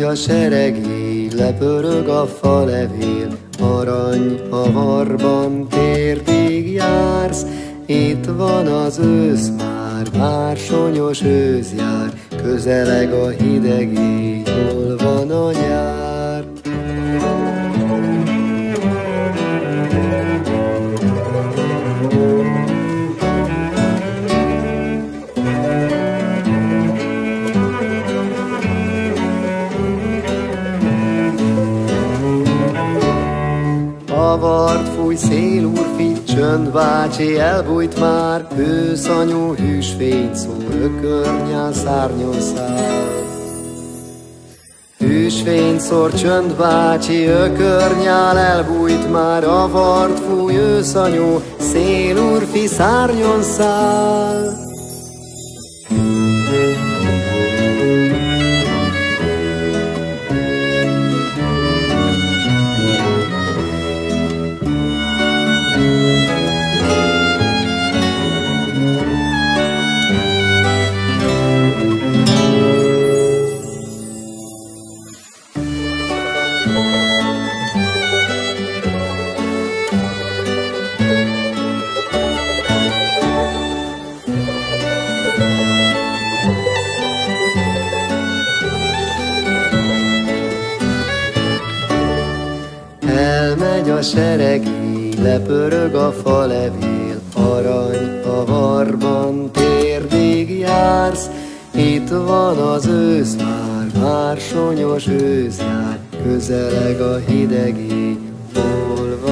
Elmegy a seregé, lepörög a falevél, Arany havarban térdig jársz, Itt van az ősz már, már sonyos ősz jár, Közeleg a hidegé, hol van a nyár. Avart fúj szél úrfi, csönd bácsi elbújt már, Őszanyú hűsfény szól, ökörnyál szárnyon száll. Hűsfény szor, csönd bácsi, ökörnyál elbújt már, Avart fúj őszanyú, szél úrfi szárnyon száll. Elmegy a seregé, lepörög a falevél, Arany a varban térdig jársz, Itt van az ősz már, már sonyos ősz jár, Közeleg a a nyár.